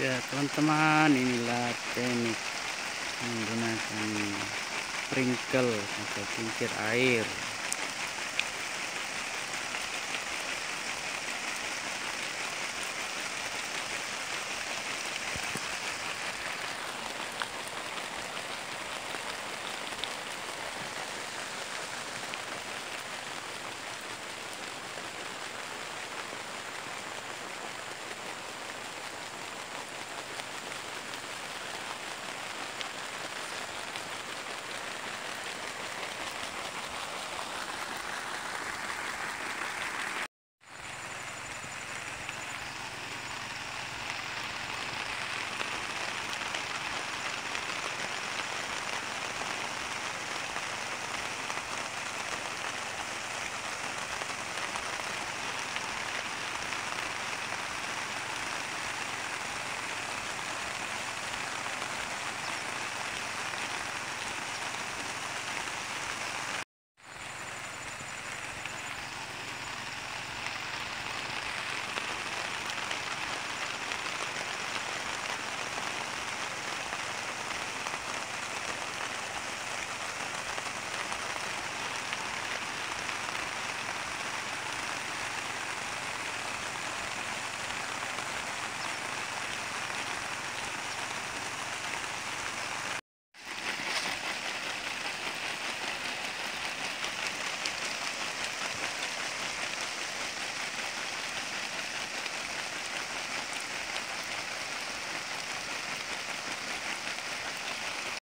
ya teman-teman inilah teknik menggunakan sprinkle atau kincir air.